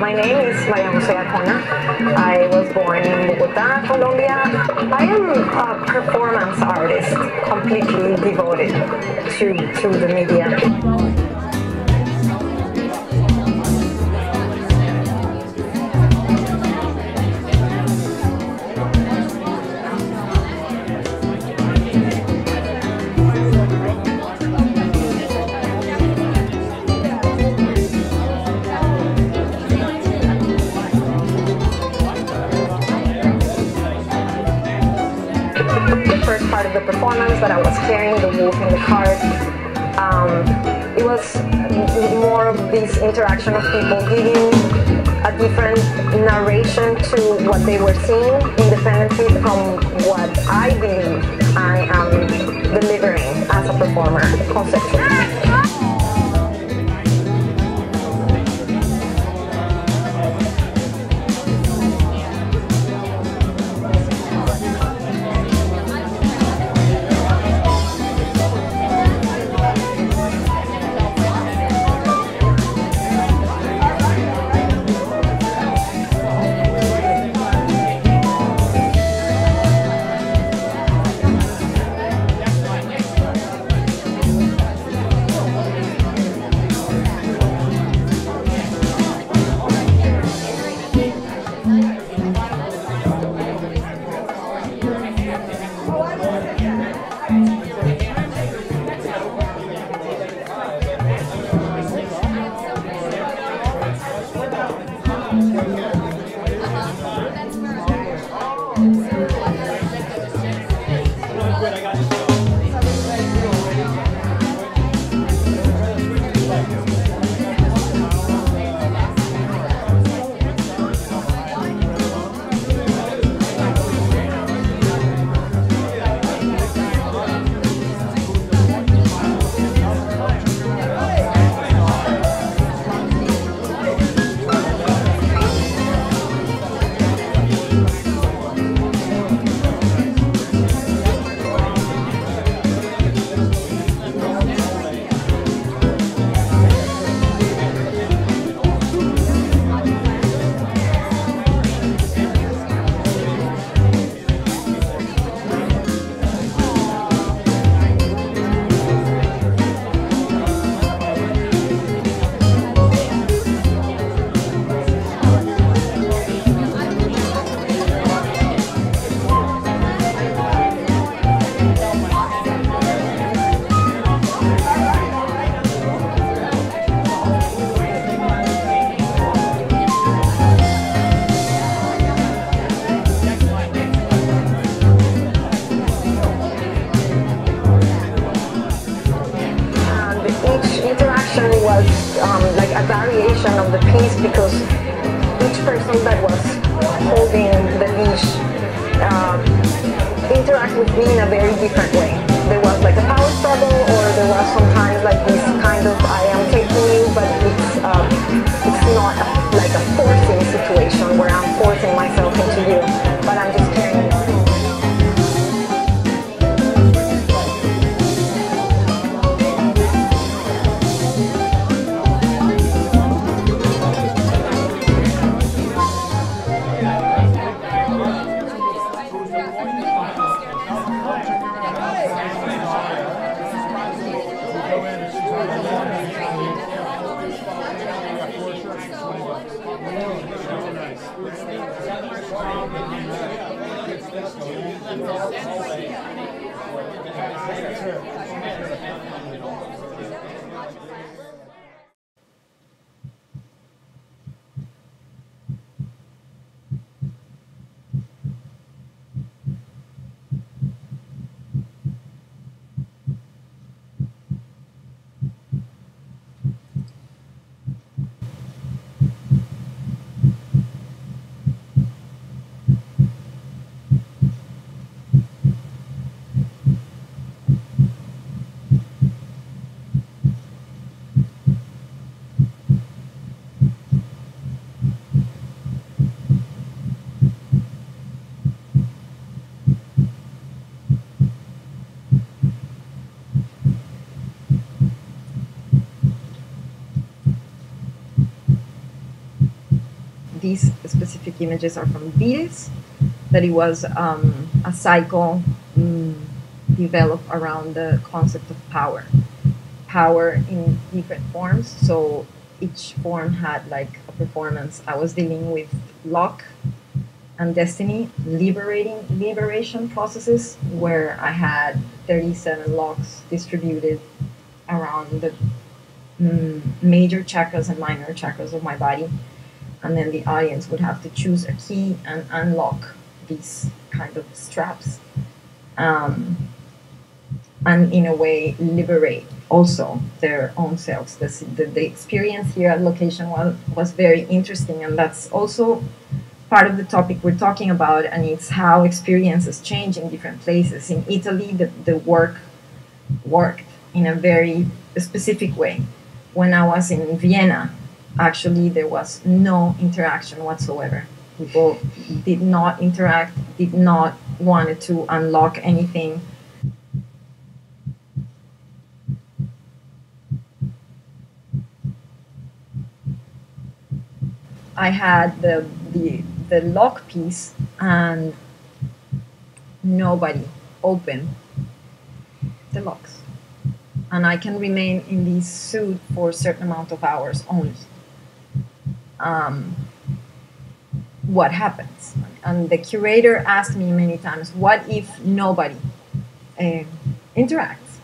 My name is Maria Jose Arjona. I was born in Bogota, Colombia. I am a performance artist, completely devoted to, to the media. Of the performance that I was carrying the wolf in the cart. Um, it was more of this interaction of people giving a different narration to what they were seeing, independently from what I believe I am delivering as a performer conceptually. Because each person that was holding the leash um, interact with me in a very different way. There was like a power struggle or there was sometimes like this kind of I am taking you but Thank you. These specific images are from Vides, that it was um, a cycle um, developed around the concept of power. Power in different forms. So each form had like a performance. I was dealing with luck and destiny, liberating liberation processes where I had 37 locks distributed around the mm, major chakras and minor chakras of my body. And then the audience would have to choose a key and unlock these kind of straps. Um, and in a way liberate also their own selves. The, the, the, experience here at location was, was very interesting, and that's also part of the topic we're talking about, and it's how experiences change in different places. In Italy, the, the work worked in a very specific way. When I was in Vienna, actually, there was no interaction whatsoever. People did not interact, did not wanted to unlock anything I had the the the lock piece and nobody open the locks. And I can remain in this suit for a certain amount of hours only. Um, what happens? And the curator asked me many times, what if nobody uh, interacts?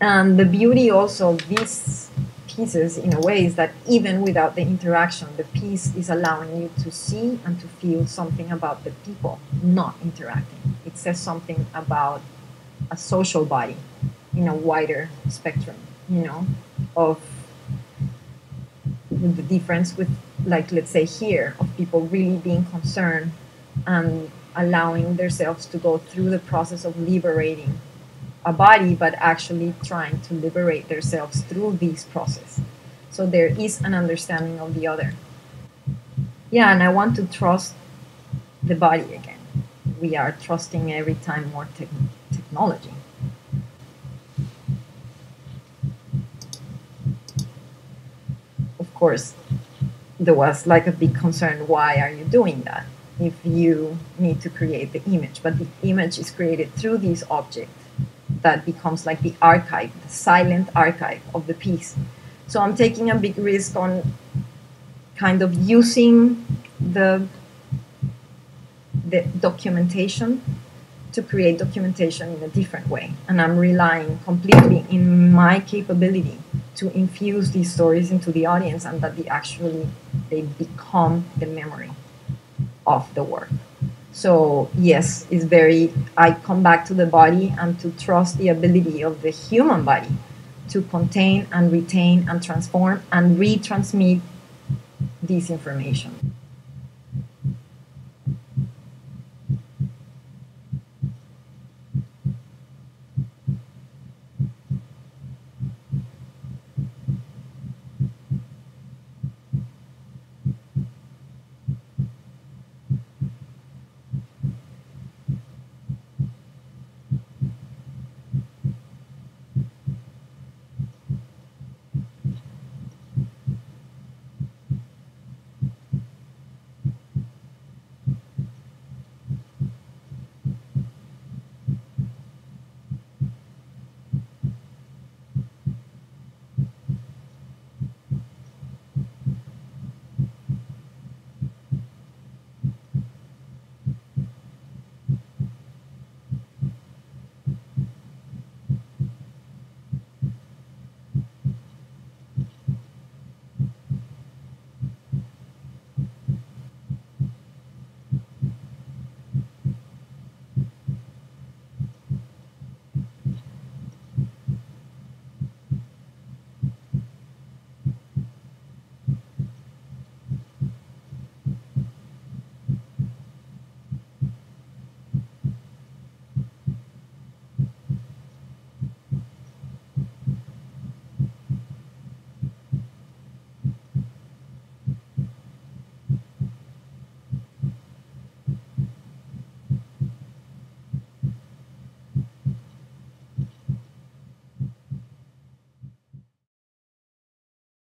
And the beauty also of these pieces in a way is that even without the interaction, the piece is allowing you to see and to feel something about the people not interacting. It says something about a social body in a wider spectrum, you know, of the difference with, like, let's say here, of people really being concerned and allowing themselves to go through the process of liberating a body, but actually trying to liberate themselves through this process. So there is an understanding of the other. Yeah, and I want to trust the body again. We are trusting every time more te- technology. Of course, there was like a big concern why are you doing that if you need to create the image? But the image is created through these objects that becomes like the archive, the silent archive of the piece. So I'm taking a big risk on kind of using the the documentation to create documentation in a different way. And I'm relying completely in my capability to infuse these stories into the audience and that they actually they become the memory of the work. So yes, it's very. I come back to the body and to trust the ability of the human body to contain and retain and transform and retransmit this information.